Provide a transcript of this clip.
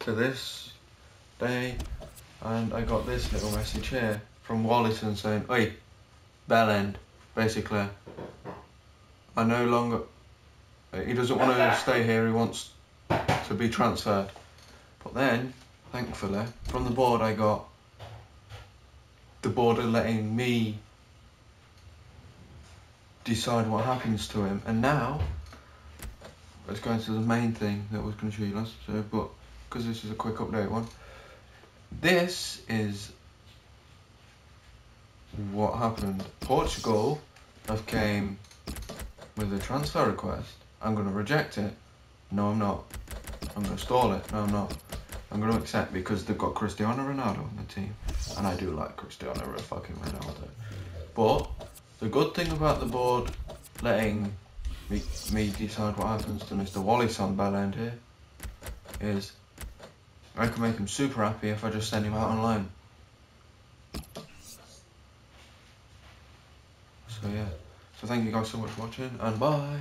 to this day and I got this little message here from Wallison saying, Oi, bell end, basically. I no longer. He doesn't want to stay here, he wants to be transferred. But then, thankfully, from the board I got the board are letting me decide what happens to him. And now, let's go into the main thing that was going to show you last. So, but because this is a quick update one, this is what happened. Portugal have came with a transfer request. I'm going to reject it. No, I'm not. I'm going to stall it. No, I'm not. I'm going to accept because they've got Cristiano Ronaldo on the team. And I do like Cristiano fucking Ronaldo. But the good thing about the board letting me, me decide what happens to Mr. Wallace on Bellend here is I can make him super happy if I just send him out online. So yeah. So thank you guys so much for watching and bye.